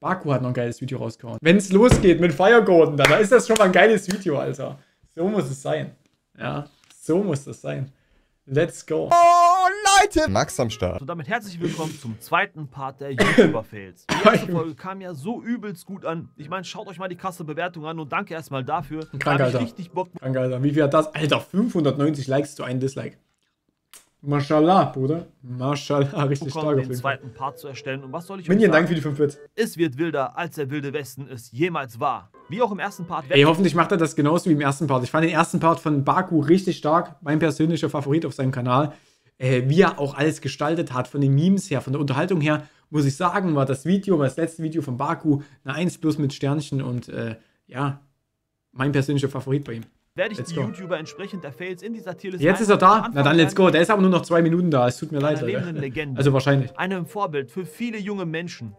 Baku hat noch ein geiles Video rausgehauen. Wenn es losgeht mit Fire Gordon, dann ist das schon mal ein geiles Video, Alter. So muss es sein. Ja, so muss das sein. Let's go. Oh, Leute! Max am Start. Und damit herzlich willkommen zum zweiten Part der YouTuber-Fails. Die erste Folge kam ja so übelst gut an. Ich meine, schaut euch mal die krasse Bewertung an und danke erstmal dafür. Krank, Alter. richtig Bock. Krank, Alter. Wie viel hat das? Alter, 590 Likes zu einem Dislike. Mashallah, Bruder. Mashallah, richtig stark auf den zweiten Part zu erstellen. Und was soll ich Minion, danke für die 5 Bits. Es wird wilder, als der wilde Westen es jemals war. Wie auch im ersten Part. Ey, hoffentlich macht er das genauso wie im ersten Part. Ich fand den ersten Part von Baku richtig stark. Mein persönlicher Favorit auf seinem Kanal. Äh, wie er auch alles gestaltet hat, von den Memes her, von der Unterhaltung her, muss ich sagen, war das Video, war das letzte Video von Baku, eine 1 plus mit Sternchen und äh, ja, mein persönlicher Favorit bei ihm werde ich let's die go. YouTuber entsprechend der Fails in dieser Tierliste. Jetzt ist er da. Na dann, let's go. Der ist aber nur noch zwei Minuten da. Es tut mir leid. Legende. Also wahrscheinlich. Einem Vorbild für viele junge Menschen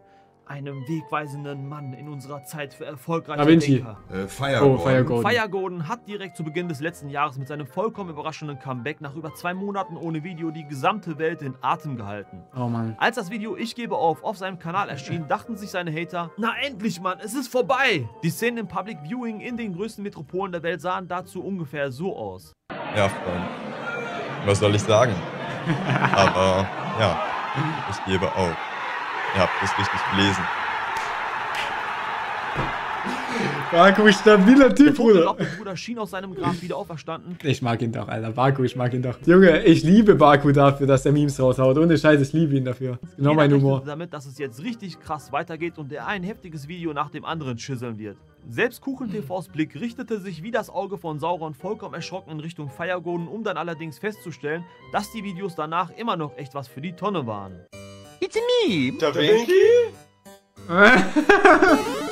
einem wegweisenden Mann in unserer Zeit für erfolgreiche. Denker. Äh, Fire oh, Fire Golden. Fire Golden hat direkt zu Beginn des letzten Jahres mit seinem vollkommen überraschenden Comeback nach über zwei Monaten ohne Video die gesamte Welt in Atem gehalten. Oh Mann. Als das Video Ich gebe auf auf seinem Kanal erschien, dachten sich seine Hater, na endlich Mann, es ist vorbei. Die Szenen im Public Viewing in den größten Metropolen der Welt sahen dazu ungefähr so aus. Ja, Freund. Was soll ich sagen? Aber ja, ich gebe auf. Ihr habt es richtig gelesen. Baku, stabiler Typ, Bruder. Der Bruder schien aus seinem Grab wieder auferstanden. Ich mag ihn doch, Alter. Baku, ich mag ihn doch. Junge, ich liebe Baku dafür, dass er Memes raushaut. Ohne Scheiß, ich liebe ihn dafür. Das ist genau mein Humor. damit, dass es jetzt richtig krass weitergeht und er ein heftiges Video nach dem anderen schüsseln wird. Selbst KuchenTVs Blick richtete sich wie das Auge von Sauron vollkommen erschrocken in Richtung Firegoden, um dann allerdings festzustellen, dass die Videos danach immer noch echt was für die Tonne waren. It's me, Da Vinci?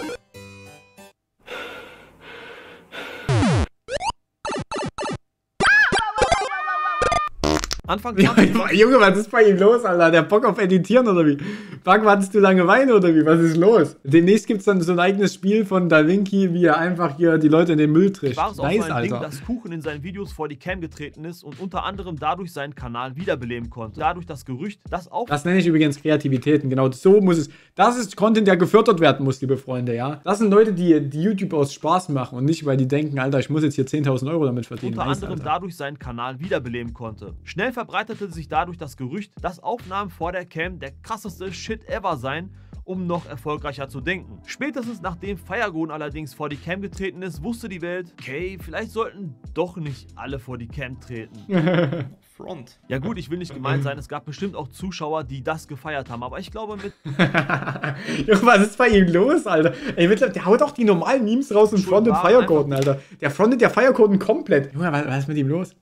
Anfang ja, Junge, was ist bei ihm los, Alter? Der Bock auf Editieren oder wie? Bug, wartest du lange Weine oder wie? Was ist los? Demnächst gibt es dann so ein eigenes Spiel von Da Vinci, wie er einfach hier die Leute in den Müll trischt. War es nice, auch ein. Ding, dass Kuchen in seinen Videos vor die Cam getreten ist und unter anderem dadurch seinen Kanal wiederbeleben konnte. Dadurch das Gerücht, dass auch... Das nenne ich übrigens Kreativitäten, genau. So muss es... Das ist Content, der gefördert werden muss, liebe Freunde, ja? Das sind Leute, die, die YouTube aus Spaß machen und nicht, weil die denken, Alter, ich muss jetzt hier 10.000 Euro damit verdienen. Unter nice, anderem Alter. dadurch seinen Kanal wiederbeleben konnte. Schnell verbreitete sich dadurch das Gerücht, dass Aufnahmen vor der Cam der krasseste Shit ever seien, um noch erfolgreicher zu denken. Spätestens nachdem Firegon allerdings vor die Cam getreten ist, wusste die Welt, okay, vielleicht sollten doch nicht alle vor die Cam treten. Front. Ja gut, ich will nicht gemein sein, es gab bestimmt auch Zuschauer, die das gefeiert haben, aber ich glaube mit... was ist bei ihm los, Alter? Ey, der haut auch die normalen Memes raus und frontet Firegorden, Alter. Der frontet der Firegorden komplett. Junge, was, was ist mit ihm los?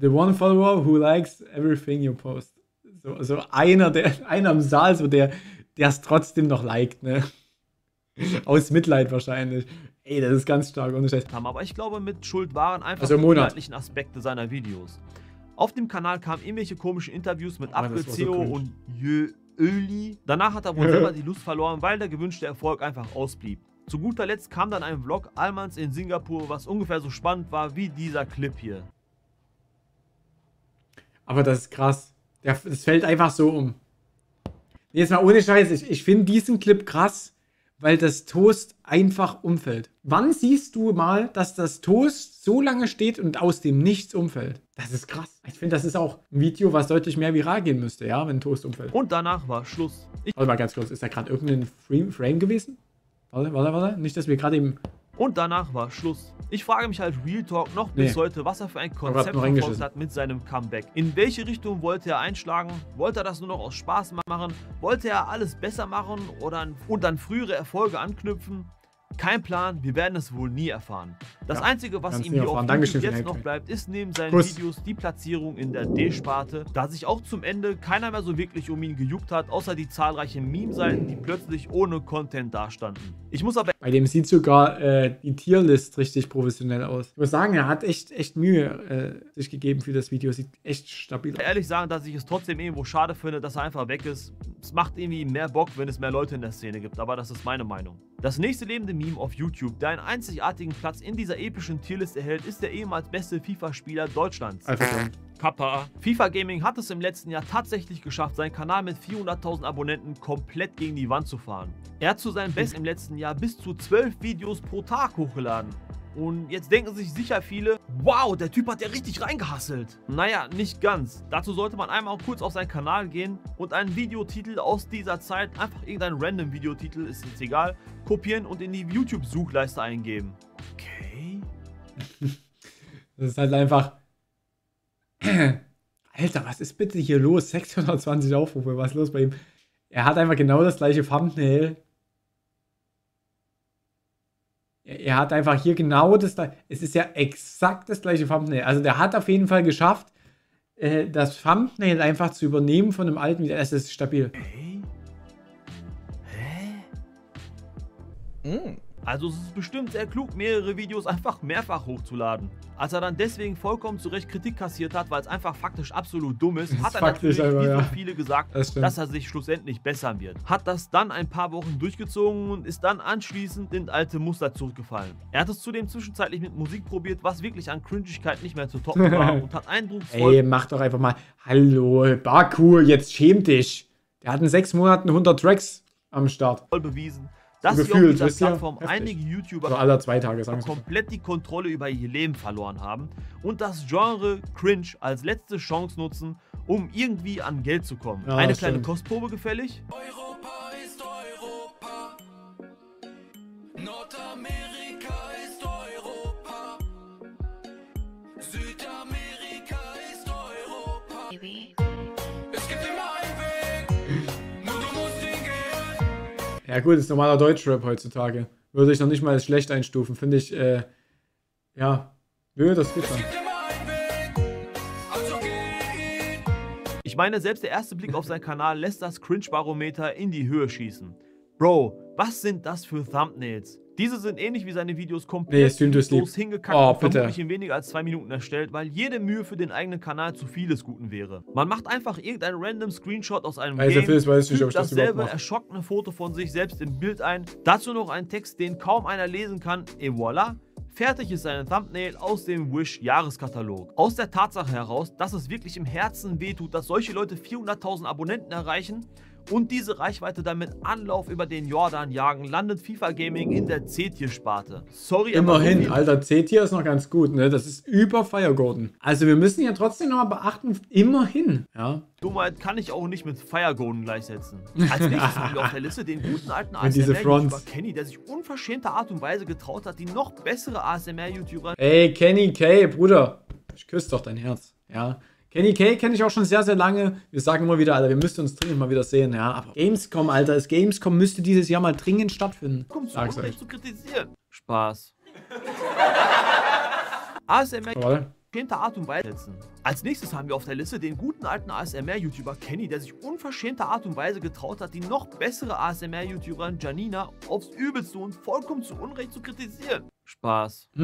The one follower who likes everything you post. So, so einer, der, einer im Saal, so der, der es trotzdem noch liked, ne? Aus Mitleid wahrscheinlich. Ey, das ist ganz stark, ohne Scheiß. Aber ich glaube, mit Schuld waren einfach also die inhaltlichen Aspekte seiner Videos. Auf dem Kanal kamen irgendwelche komischen Interviews mit oh, Apfel, so und Jö Öli. Danach hat er wohl selber die Lust verloren, weil der gewünschte Erfolg einfach ausblieb. Zu guter Letzt kam dann ein Vlog Almans in Singapur, was ungefähr so spannend war wie dieser Clip hier. Aber das ist krass. Das fällt einfach so um. Jetzt mal ohne Scheiß, ich, ich finde diesen Clip krass, weil das Toast einfach umfällt. Wann siehst du mal, dass das Toast so lange steht und aus dem Nichts umfällt? Das ist krass. Ich finde, das ist auch ein Video, was deutlich mehr viral gehen müsste, ja, wenn Toast umfällt. Und danach war Schluss. Ich warte mal ganz kurz, ist da gerade irgendein Frame gewesen? Warte, warte, warte. Nicht, dass wir gerade eben und danach war Schluss. Ich frage mich halt Real Talk noch bis nee. heute, was er für ein Konzept verfolgt hat mit seinem Comeback. In welche Richtung wollte er einschlagen? Wollte er das nur noch aus Spaß machen? Wollte er alles besser machen oder und dann frühere Erfolge anknüpfen? Kein Plan, wir werden es wohl nie erfahren. Das ja, Einzige, was ihm hier auf YouTube jetzt noch bleibt, ist neben seinen Kuss. Videos die Platzierung in der D-Sparte, da sich auch zum Ende keiner mehr so wirklich um ihn gejuckt hat, außer die zahlreichen Meme-Seiten, die plötzlich ohne Content dastanden. Ich muss aber... Bei dem sieht sogar äh, die Tierlist richtig professionell aus. Ich muss sagen, er hat echt, echt Mühe äh, sich gegeben für das Video. Sieht echt stabil aus. Ehrlich sagen, dass ich es trotzdem irgendwo schade finde, dass er einfach weg ist es macht irgendwie mehr Bock, wenn es mehr Leute in der Szene gibt, aber das ist meine Meinung. Das nächste lebende Meme auf YouTube, der einen einzigartigen Platz in dieser epischen Tierliste erhält, ist der ehemals beste FIFA-Spieler Deutschlands. Alter. Kappa. FIFA Gaming hat es im letzten Jahr tatsächlich geschafft, seinen Kanal mit 400.000 Abonnenten komplett gegen die Wand zu fahren. Er hat zu seinem Best im letzten Jahr bis zu 12 Videos pro Tag hochgeladen. Und jetzt denken sich sicher viele, wow, der Typ hat ja richtig reingehasselt. Naja, nicht ganz. Dazu sollte man einmal kurz auf seinen Kanal gehen und einen Videotitel aus dieser Zeit, einfach irgendeinen random Videotitel, ist jetzt egal, kopieren und in die YouTube-Suchleiste eingeben. Okay. Das ist halt einfach... Alter, was ist bitte hier los? 620 Aufrufe, was ist los bei ihm? Er hat einfach genau das gleiche Thumbnail er hat einfach hier genau das, es ist ja exakt das gleiche Thumbnail. Also der hat auf jeden Fall geschafft, äh, das Thumbnail einfach zu übernehmen von einem alten Es ist stabil. Hä? Hä? Mm. Also es ist bestimmt sehr klug, mehrere Videos einfach mehrfach hochzuladen. Als er dann deswegen vollkommen zu Recht Kritik kassiert hat, weil es einfach faktisch absolut dumm ist, hat er natürlich, einfach, wie so viele gesagt, das dass er sich schlussendlich bessern wird. Hat das dann ein paar Wochen durchgezogen und ist dann anschließend in alte Muster zurückgefallen. Er hat es zudem zwischenzeitlich mit Musik probiert, was wirklich an Cringigkeit nicht mehr zu toppen war und hat eindrucksvoll... Ey, mach doch einfach mal... Hallo, Baku, jetzt schäm dich. Der hat in sechs Monaten 100 Tracks am Start. Voll bewiesen, dass so gefühlt, sie auf dieser Plattform einige YouTuber also aller zwei Tage, komplett die Kontrolle über ihr Leben verloren haben und das Genre Cringe als letzte Chance nutzen, um irgendwie an Geld zu kommen. Ja, Eine kleine stimmt. Kostprobe gefällig? Europa Ja gut, ist normaler Deutschrap heutzutage. Würde ich noch nicht mal als schlecht einstufen. Finde ich, äh, ja, nö, das geht schon. Ich meine, selbst der erste Blick auf seinen Kanal lässt das Cringe-Barometer in die Höhe schießen. Bro, was sind das für Thumbnails? Diese sind ähnlich wie seine Videos komplett nee, hingekackt oh, und vermutlich in weniger als zwei Minuten erstellt, weil jede Mühe für den eigenen Kanal zu viel des Guten wäre. Man macht einfach irgendein random Screenshot aus einem also Game, weiß nicht, ob ich das dasselbe erschrockene Foto von sich selbst im Bild ein, dazu noch einen Text, den kaum einer lesen kann, et voilà, Fertig ist ein Thumbnail aus dem Wish Jahreskatalog. Aus der Tatsache heraus, dass es wirklich im Herzen wehtut, dass solche Leute 400.000 Abonnenten erreichen und diese Reichweite dann mit Anlauf über den Jordan jagen, landet FIFA Gaming in der C-Tier-Sparte. Sorry, Immerhin, aber Alter, C-Tier ist noch ganz gut, ne? Das ist über Fire Golden. Also wir müssen ja trotzdem noch mal beachten, immerhin, ja. Dummheit kann ich auch nicht mit Fire Golden gleichsetzen. Als nächstes haben wir auf der Liste den guten alten ASMR-YouTuber Kenny, der sich unverschämter Art und Weise getraut hat, die noch bessere ASMR-YouTuber... Ey, Kenny K, Bruder, ich küsse doch dein Herz, ja. Kenny K kenne ich auch schon sehr, sehr lange. Wir sagen immer wieder, Alter, wir müssten uns dringend mal wieder sehen, ja. Aber Gamescom, Alter, das Gamescom müsste dieses Jahr mal dringend stattfinden. Kommst du Unrecht zu kritisieren? Spaß. ASMR unverschämter Art und Weise setzen. Als nächstes haben wir auf der Liste den guten alten ASMR-YouTuber Kenny, der sich unverschämter Art und Weise getraut hat, die noch bessere ASMR-YouTuberin Janina aufs Übelste und vollkommen zu Unrecht zu kritisieren. Spaß.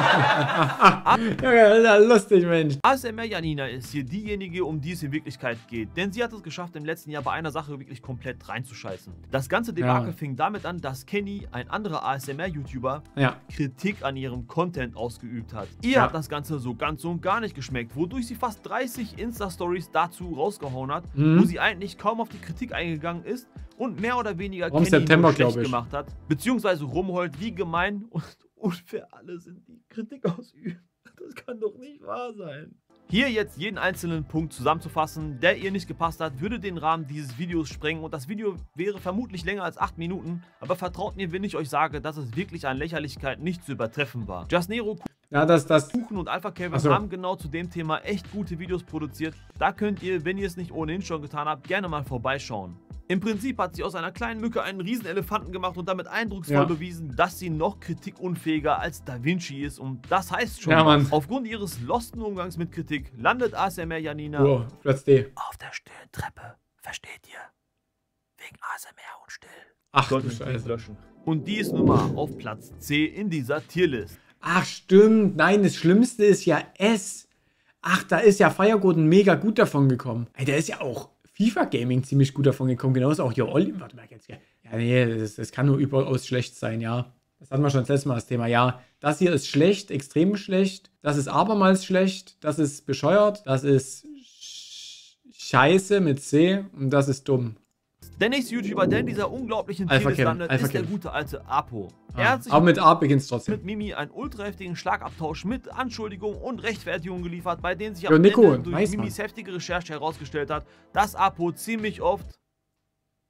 ja, lustig, Mensch. ASMR Janina ist hier diejenige, um die es in Wirklichkeit geht. Denn sie hat es geschafft, im letzten Jahr bei einer Sache wirklich komplett reinzuscheißen. Das ganze Debakel ja. fing damit an, dass Kenny, ein anderer ASMR-YouTuber, ja. Kritik an ihrem Content ausgeübt hat. Ihr hat das Ganze so ganz und gar nicht geschmeckt, wodurch sie fast 30 Insta-Stories dazu rausgehauen hat, mhm. wo sie eigentlich kaum auf die Kritik eingegangen ist und mehr oder weniger Kenny September, schlecht gemacht hat, beziehungsweise rumheult, wie gemein und unfair alle sind, die Kritik ausüben. Das kann doch nicht wahr sein. Hier jetzt jeden einzelnen Punkt zusammenzufassen, der ihr nicht gepasst hat, würde den Rahmen dieses Videos sprengen und das Video wäre vermutlich länger als 8 Minuten, aber vertraut mir, wenn ich euch sage, dass es wirklich an Lächerlichkeit nicht zu übertreffen war. Just Nero ja, das, das. Kuchen und Alpha Kevin so. haben genau zu dem Thema echt gute Videos produziert. Da könnt ihr, wenn ihr es nicht ohnehin schon getan habt, gerne mal vorbeischauen. Im Prinzip hat sie aus einer kleinen Mücke einen riesen Elefanten gemacht und damit eindrucksvoll ja. bewiesen, dass sie noch kritikunfähiger als Da Vinci ist. Und das heißt schon, ja, aufgrund ihres losten Umgangs mit Kritik landet ASMR Janina oh, Platz D. auf der stillen Treppe. Versteht ihr? Wegen ASMR und still. Ach, du Scheiße. Löschen. Und die ist nun mal auf Platz C in dieser Tierlist. Ach, stimmt. Nein, das Schlimmste ist ja S. Ach, da ist ja Feiergurten mega gut davon gekommen. Ey, der ist ja auch FIFA-Gaming ziemlich gut davon gekommen. Genauso auch hier Olli. Warte mal, jetzt. Ja, nee, das, das kann nur überaus schlecht sein, ja. Das hatten wir schon das letzte Mal das Thema. Ja, das hier ist schlecht, extrem schlecht. Das ist abermals schlecht. Das ist bescheuert. Das ist scheiße mit C. Und das ist dumm. Der nächste YouTuber, der in dieser unglaublichen Tier landet, Alpha ist der gute alte Apo. Ah, er hat sich aber mit A beginnt trotzdem. Mit Mimi einen ultra heftigen Schlagabtausch mit Anschuldigungen und Rechtfertigungen geliefert, bei denen sich am Nico, Ende durch Mimis heftige Recherche herausgestellt hat, dass Apo ziemlich oft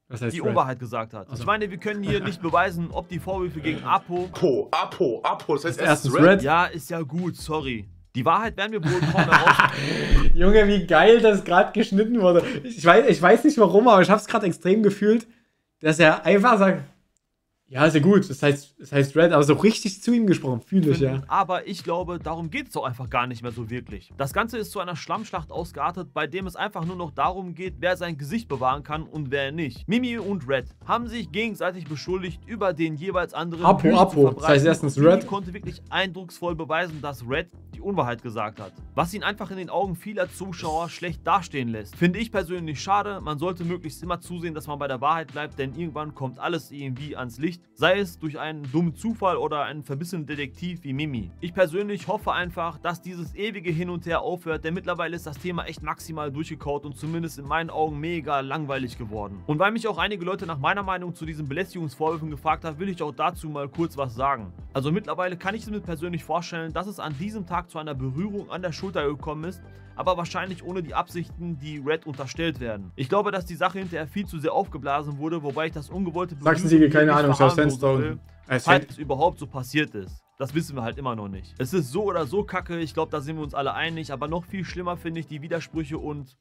das heißt die. Unwahrheit gesagt hat. Also. Ich meine, wir können hier nicht beweisen, ob die Vorwürfe gegen Apo. Apo, Apo, Apo, das heißt erstens Red. Red. Ja, ist ja gut, sorry. Die Wahrheit werden wir wohl kaum heraus. Junge, wie geil das gerade geschnitten wurde. Ich weiß, ich weiß nicht warum, aber ich habe es gerade extrem gefühlt, dass er einfach sagt, ja, ist ja gut. Das heißt, das heißt Red, aber so richtig zu ihm gesprochen, fühle ich, ja. Aber ich glaube, darum geht es doch einfach gar nicht mehr so wirklich. Das Ganze ist zu einer Schlammschlacht ausgeartet, bei dem es einfach nur noch darum geht, wer sein Gesicht bewahren kann und wer nicht. Mimi und Red haben sich gegenseitig beschuldigt, über den jeweils anderen Apo, Lügen Apo. Das heißt erstens Red. Mimi konnte wirklich eindrucksvoll beweisen, dass Red die Unwahrheit gesagt hat. Was ihn einfach in den Augen vieler Zuschauer schlecht dastehen lässt. Finde ich persönlich schade. Man sollte möglichst immer zusehen, dass man bei der Wahrheit bleibt, denn irgendwann kommt alles irgendwie ans Licht nicht, sei es durch einen dummen Zufall oder einen verbissenen Detektiv wie Mimi. Ich persönlich hoffe einfach, dass dieses ewige Hin und Her aufhört, denn mittlerweile ist das Thema echt maximal durchgekaut und zumindest in meinen Augen mega langweilig geworden. Und weil mich auch einige Leute nach meiner Meinung zu diesen Belästigungsvorwürfen gefragt haben, will ich auch dazu mal kurz was sagen. Also mittlerweile kann ich mir persönlich vorstellen, dass es an diesem Tag zu einer Berührung an der Schulter gekommen ist, aber wahrscheinlich ohne die Absichten, die Red unterstellt werden. Ich glaube, dass die Sache hinterher viel zu sehr aufgeblasen wurde, wobei ich das ungewollte Sagst Sie, keine Ahnung, aus Fenster will, falls es überhaupt so passiert ist. Das wissen wir halt immer noch nicht. Es ist so oder so kacke, ich glaube, da sind wir uns alle einig, aber noch viel schlimmer finde ich die Widersprüche und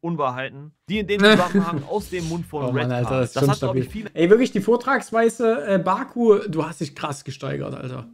Unwahrheiten, die in dem Zusammenhang aus dem Mund von oh Red Mann, Alter, das, das hat, glaube ich, viele... Ey, wirklich, die Vortragsweise, äh, Baku, du hast dich krass gesteigert, Alter.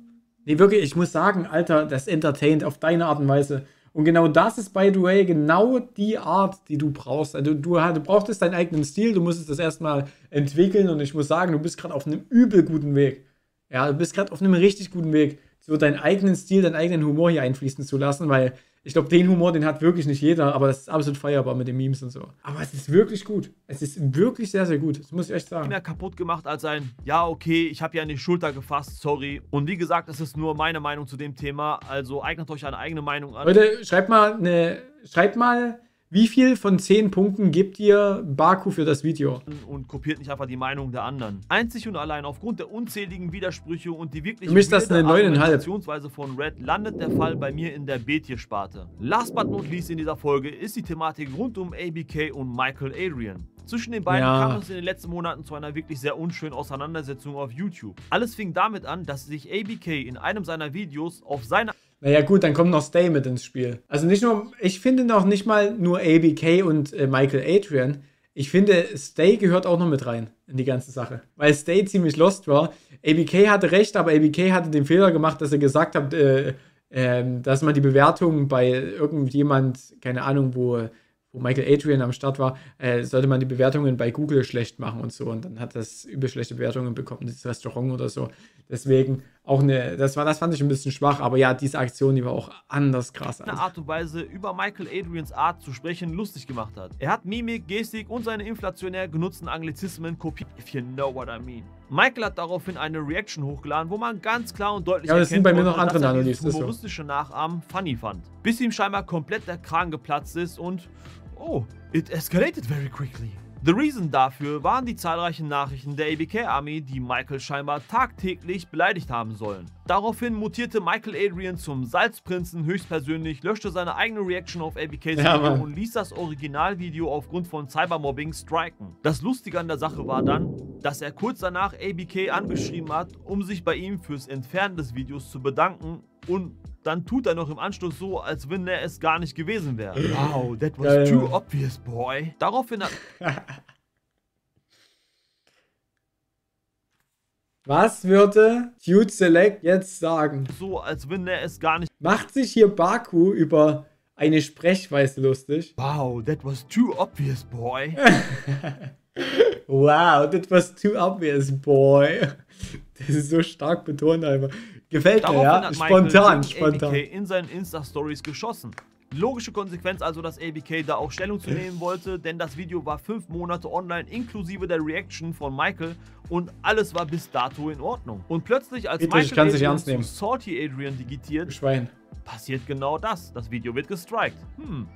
Nee, wirklich, ich muss sagen, Alter, das entertaint auf deine Art und Weise. Und genau das ist, by the way, genau die Art, die du brauchst. Also du, du brauchtest deinen eigenen Stil, du musstest das erstmal entwickeln und ich muss sagen, du bist gerade auf einem übel guten Weg. Ja, du bist gerade auf einem richtig guten Weg, so deinen eigenen Stil, deinen eigenen Humor hier einfließen zu lassen, weil ich glaube, den Humor, den hat wirklich nicht jeder, aber das ist absolut feierbar mit den Memes und so. Aber es ist wirklich gut. Es ist wirklich sehr, sehr gut. Das muss ich echt sagen. Mehr kaputt gemacht als ein, ja, okay, ich habe ja an die Schulter gefasst, sorry. Und wie gesagt, es ist nur meine Meinung zu dem Thema. Also eignet euch eine eigene Meinung an. Leute, schreibt mal eine, schreibt mal wie viel von 10 Punkten gibt ihr Baku für das Video? Und kopiert nicht einfach die Meinung der anderen. Einzig und allein aufgrund der unzähligen Widersprüche und die wirklich Für das eine 9,5. von Red landet der Fall bei mir in der B-Tier-Sparte. Last but not least in dieser Folge ist die Thematik rund um ABK und Michael Adrian. Zwischen den beiden ja. kam es in den letzten Monaten zu einer wirklich sehr unschönen Auseinandersetzung auf YouTube. Alles fing damit an, dass sich ABK in einem seiner Videos auf seine naja, gut, dann kommt noch Stay mit ins Spiel. Also nicht nur, ich finde noch nicht mal nur ABK und äh, Michael Adrian. Ich finde, Stay gehört auch noch mit rein in die ganze Sache. Weil Stay ziemlich lost war. ABK hatte recht, aber ABK hatte den Fehler gemacht, dass er gesagt hat, äh, äh, dass man die Bewertung bei irgendjemand, keine Ahnung, wo wo Michael Adrian am Start war, äh, sollte man die Bewertungen bei Google schlecht machen und so. Und dann hat das übel schlechte Bewertungen bekommen, das Restaurant oder so. Deswegen auch eine, das war, das fand ich ein bisschen schwach, aber ja, diese Aktion, die war auch anders krass. Eine Art und Weise über Michael Adrians Art zu sprechen lustig gemacht hat. Er hat Mimik, Gestik und seine inflationär genutzten Anglizismen kopiert, if you know what I mean. Michael hat daraufhin eine Reaction hochgeladen, wo man ganz klar und deutlich ja, das sind bei mir noch andere dass er humoristische Nachahmen funny fand. Bis ihm scheinbar komplett der Kragen geplatzt ist und oh, it escalated very quickly. The Reason dafür waren die zahlreichen Nachrichten der ABK-Armee, die Michael scheinbar tagtäglich beleidigt haben sollen. Daraufhin mutierte Michael Adrian zum Salzprinzen höchstpersönlich, löschte seine eigene Reaction auf ABKs ja, Video und ließ das Originalvideo aufgrund von Cybermobbing striken. Das Lustige an der Sache war dann, dass er kurz danach ABK angeschrieben hat, um sich bei ihm fürs Entfernen des Videos zu bedanken und dann tut er noch im Anschluss so, als wenn er es gar nicht gewesen wäre. Wow, that was ja, ja. too obvious, boy. Daraufhin hat... Was würde Dude Select jetzt sagen? So, als wenn er es gar nicht... Macht sich hier Baku über eine Sprechweise lustig? Wow, that was too obvious, boy. wow, that was too obvious, boy. Das ist so stark betont einfach. Gefällt mir, ja? Spontan, spontan. in seinen Insta-Stories geschossen. Logische Konsequenz also, dass ABK da auch Stellung zu nehmen wollte, denn das Video war fünf Monate online inklusive der Reaction von Michael und alles war bis dato in Ordnung. Und plötzlich, als Bitte, Michael Adrian zu Salty Adrian digitiert, Schwein. passiert genau das. Das Video wird gestrikt. Hm.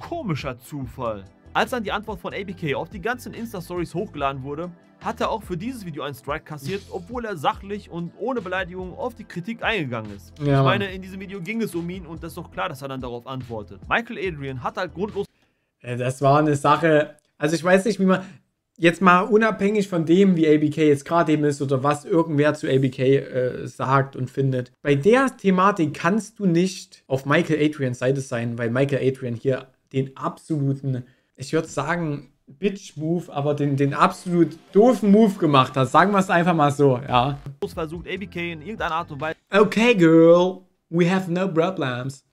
Komischer Zufall. Als dann die Antwort von ABK auf die ganzen Insta-Stories hochgeladen wurde, hat er auch für dieses Video einen Strike kassiert, obwohl er sachlich und ohne Beleidigung auf die Kritik eingegangen ist. Ja, ich meine, in diesem Video ging es um ihn und das ist doch klar, dass er dann darauf antwortet. Michael Adrian hat halt grundlos. Äh, das war eine Sache. Also ich weiß nicht, wie man. Jetzt mal unabhängig von dem, wie ABK jetzt gerade eben ist oder was irgendwer zu ABK äh, sagt und findet. Bei der Thematik kannst du nicht auf Michael Adrians Seite sein, weil Michael Adrian hier den absoluten, ich würde sagen, Bitch-Move, aber den, den absolut doofen Move gemacht hat. Sagen wir es einfach mal so, ja. Versucht ABK in irgendeiner Art und Weise. Okay, girl, we have no problems.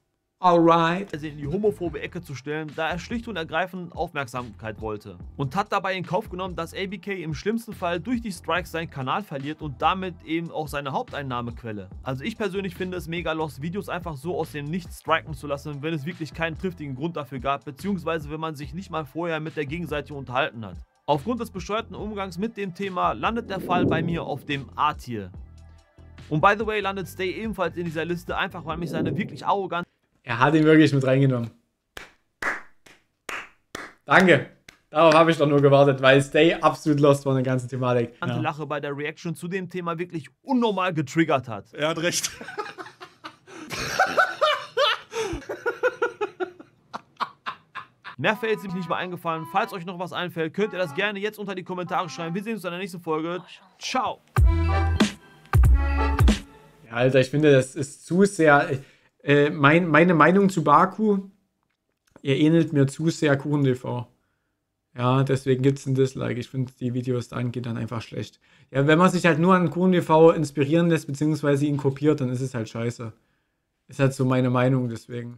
Alright. in die homophobe Ecke zu stellen, da er schlicht und ergreifend Aufmerksamkeit wollte. Und hat dabei in Kauf genommen, dass ABK im schlimmsten Fall durch die Strikes seinen Kanal verliert und damit eben auch seine Haupteinnahmequelle. Also ich persönlich finde es mega los, Videos einfach so aus dem Nichts striken zu lassen, wenn es wirklich keinen triftigen Grund dafür gab, beziehungsweise wenn man sich nicht mal vorher mit der Gegenseite unterhalten hat. Aufgrund des bescheuerten Umgangs mit dem Thema landet der Fall bei mir auf dem A-Tier. Und by the way landet Stay ebenfalls in dieser Liste, einfach weil mich seine wirklich arrogant er hat ihn wirklich mit reingenommen. Danke. Darauf habe ich doch nur gewartet, weil Stay absolut lost von der ganzen Thematik. Ja. Lache bei der Reaction zu dem Thema wirklich unnormal getriggert hat. Er hat recht. Mehr fällt sich nicht mal eingefallen. Falls euch noch was einfällt, könnt ihr das gerne jetzt unter die Kommentare schreiben. Wir sehen uns in der nächsten Folge. Ciao. Ja, Alter, ich finde, das ist zu sehr. Äh, mein, meine Meinung zu Baku, er ähnelt mir zu sehr KuchenTV. Ja, deswegen gibt es ein Dislike. Ich finde, die Videos da angeht dann einfach schlecht. Ja, wenn man sich halt nur an KuchenTV inspirieren lässt, beziehungsweise ihn kopiert, dann ist es halt scheiße. Ist halt so meine Meinung, deswegen.